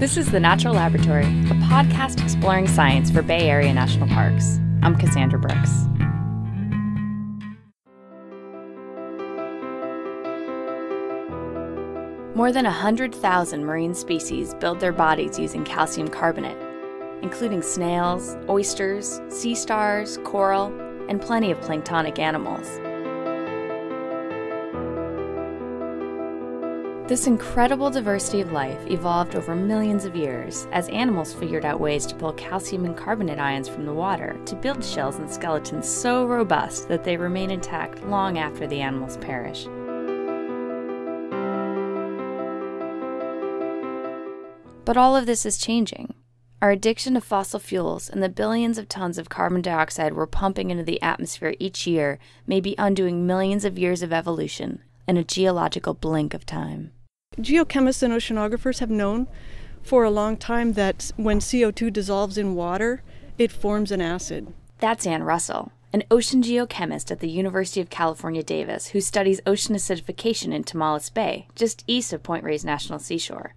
This is The Natural Laboratory, a podcast exploring science for Bay Area national parks. I'm Cassandra Brooks. More than 100,000 marine species build their bodies using calcium carbonate, including snails, oysters, sea stars, coral, and plenty of planktonic animals. This incredible diversity of life evolved over millions of years as animals figured out ways to pull calcium and carbonate ions from the water to build shells and skeletons so robust that they remain intact long after the animals perish. But all of this is changing. Our addiction to fossil fuels and the billions of tons of carbon dioxide we're pumping into the atmosphere each year may be undoing millions of years of evolution in a geological blink of time. Geochemists and oceanographers have known for a long time that when CO2 dissolves in water, it forms an acid. That's Ann Russell, an ocean geochemist at the University of California, Davis, who studies ocean acidification in Tomales Bay, just east of Point Reyes National Seashore.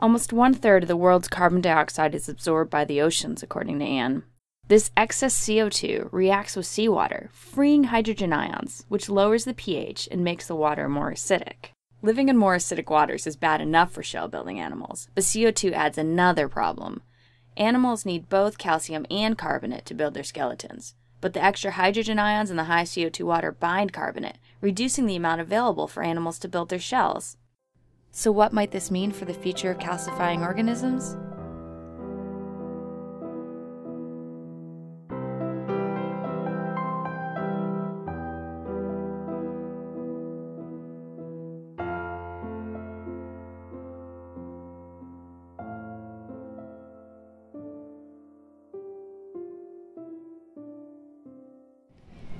Almost one third of the world's carbon dioxide is absorbed by the oceans, according to Ann. This excess CO2 reacts with seawater, freeing hydrogen ions, which lowers the pH and makes the water more acidic. Living in more acidic waters is bad enough for shell building animals, but CO2 adds another problem. Animals need both calcium and carbonate to build their skeletons, but the extra hydrogen ions in the high CO2 water bind carbonate, reducing the amount available for animals to build their shells. So, what might this mean for the future of calcifying organisms?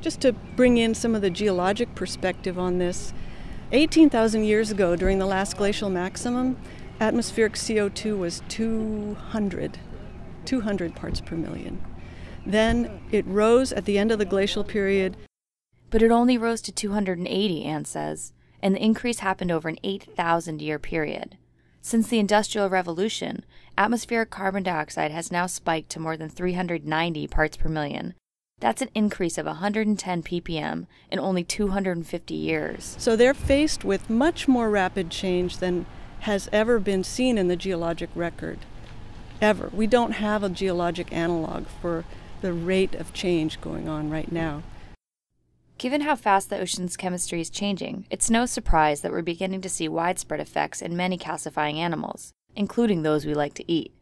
Just to bring in some of the geologic perspective on this, 18,000 years ago, during the last glacial maximum, atmospheric CO2 was 200, 200 parts per million. Then it rose at the end of the glacial period. But it only rose to 280, Ann says, and the increase happened over an 8,000 year period. Since the Industrial Revolution, atmospheric carbon dioxide has now spiked to more than 390 parts per million, that's an increase of 110 ppm in only 250 years. So they're faced with much more rapid change than has ever been seen in the geologic record. Ever. We don't have a geologic analog for the rate of change going on right now. Given how fast the ocean's chemistry is changing, it's no surprise that we're beginning to see widespread effects in many calcifying animals, including those we like to eat.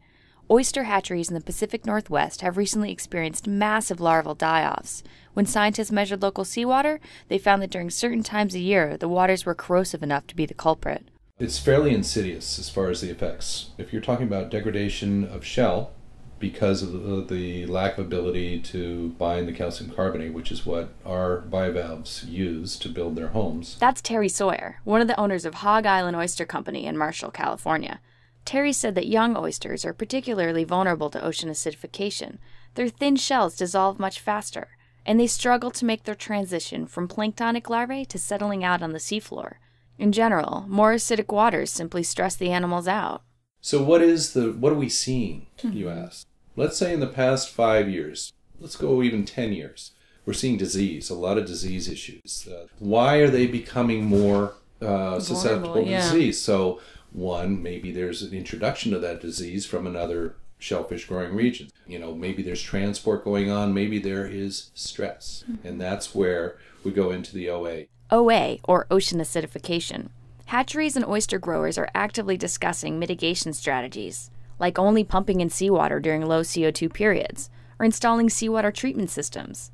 Oyster hatcheries in the Pacific Northwest have recently experienced massive larval die offs. When scientists measured local seawater, they found that during certain times of year, the waters were corrosive enough to be the culprit. It's fairly insidious as far as the effects. If you're talking about degradation of shell because of the lack of ability to bind the calcium carbonate, which is what our bivalves use to build their homes. That's Terry Sawyer, one of the owners of Hog Island Oyster Company in Marshall, California. Terry said that young oysters are particularly vulnerable to ocean acidification. Their thin shells dissolve much faster, and they struggle to make their transition from planktonic larvae to settling out on the seafloor. In general, more acidic waters simply stress the animals out. So what is the what are we seeing, you ask? Let's say in the past 5 years, let's go even 10 years. We're seeing disease, a lot of disease issues. Uh, why are they becoming more uh, susceptible to yeah. disease? So one, maybe there's an introduction to that disease from another shellfish growing region. You know, maybe there's transport going on, maybe there is stress. Mm-hmm. And that's where we go into the OA. OA, or ocean acidification. Hatcheries and oyster growers are actively discussing mitigation strategies, like only pumping in seawater during low CO2 periods, or installing seawater treatment systems.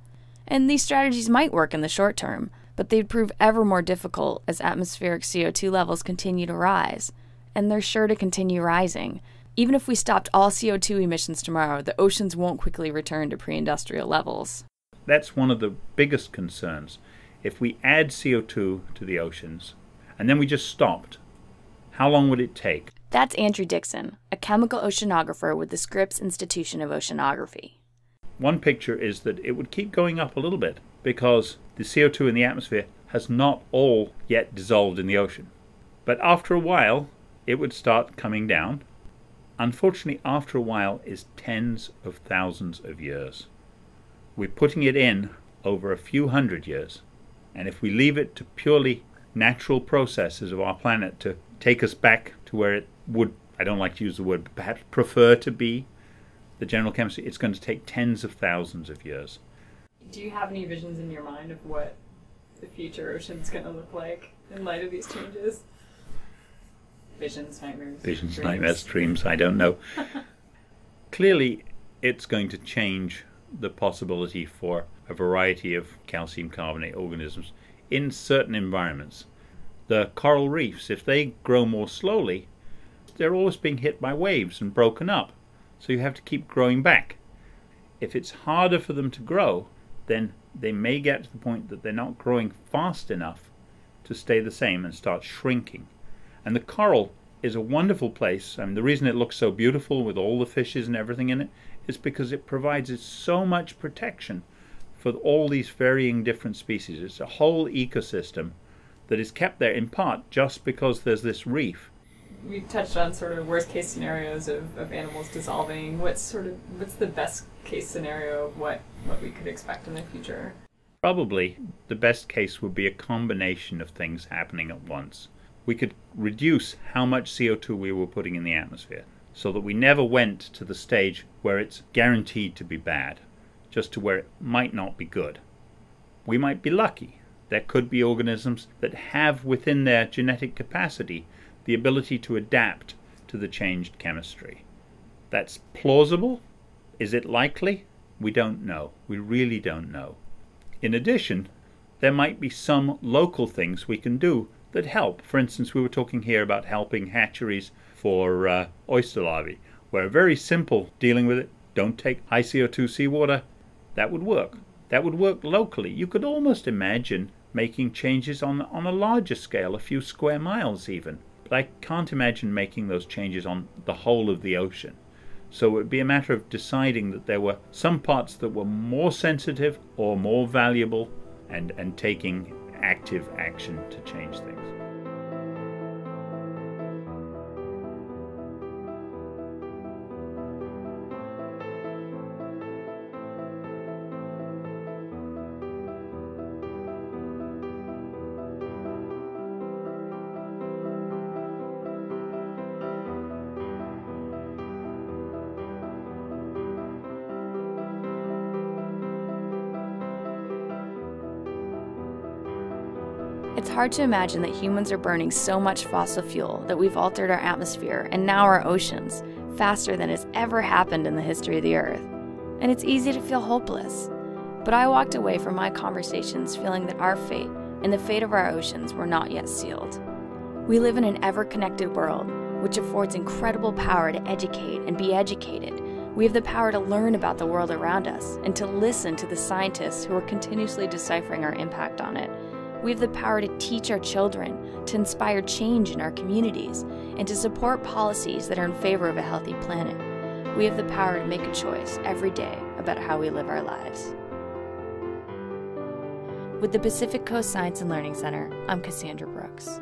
And these strategies might work in the short term, but they'd prove ever more difficult as atmospheric CO2 levels continue to rise and they're sure to continue rising. Even if we stopped all CO2 emissions tomorrow, the oceans won't quickly return to pre industrial levels. That's one of the biggest concerns. If we add CO2 to the oceans and then we just stopped, how long would it take? That's Andrew Dickson, a chemical oceanographer with the Scripps Institution of Oceanography. One picture is that it would keep going up a little bit because the CO2 in the atmosphere has not all yet dissolved in the ocean. But after a while, it would start coming down unfortunately, after a while, is tens of thousands of years. We're putting it in over a few hundred years. And if we leave it to purely natural processes of our planet to take us back to where it would, I don't like to use the word, but perhaps prefer to be, the general chemistry, it's going to take tens of thousands of years. Do you have any visions in your mind of what the future ocean's going to look like in light of these changes? Visions, nightmares. Visions, dreams. nightmares, dreams, I don't know. Clearly, it's going to change the possibility for a variety of calcium carbonate organisms in certain environments. The coral reefs, if they grow more slowly, they're always being hit by waves and broken up. So you have to keep growing back. If it's harder for them to grow, then they may get to the point that they're not growing fast enough to stay the same and start shrinking. And the coral is a wonderful place. I mean, the reason it looks so beautiful with all the fishes and everything in it is because it provides it so much protection for all these varying different species. It's a whole ecosystem that is kept there in part just because there's this reef. We touched on sort of worst case scenarios of, of animals dissolving. What's sort of what's the best case scenario of what, what we could expect in the future? Probably the best case would be a combination of things happening at once. We could reduce how much CO2 we were putting in the atmosphere so that we never went to the stage where it's guaranteed to be bad, just to where it might not be good. We might be lucky. There could be organisms that have within their genetic capacity the ability to adapt to the changed chemistry. That's plausible. Is it likely? We don't know. We really don't know. In addition, there might be some local things we can do that help. For instance, we were talking here about helping hatcheries for uh, oyster larvae, where very simple dealing with it, don't take high CO2 seawater, that would work. That would work locally. You could almost imagine making changes on, on a larger scale, a few square miles even. But I can't imagine making those changes on the whole of the ocean. So it would be a matter of deciding that there were some parts that were more sensitive or more valuable and, and taking active action to change things. It's hard to imagine that humans are burning so much fossil fuel that we've altered our atmosphere and now our oceans faster than has ever happened in the history of the Earth. And it's easy to feel hopeless. But I walked away from my conversations feeling that our fate and the fate of our oceans were not yet sealed. We live in an ever connected world, which affords incredible power to educate and be educated. We have the power to learn about the world around us and to listen to the scientists who are continuously deciphering our impact on it. We have the power to teach our children, to inspire change in our communities, and to support policies that are in favor of a healthy planet. We have the power to make a choice every day about how we live our lives. With the Pacific Coast Science and Learning Center, I'm Cassandra Brooks.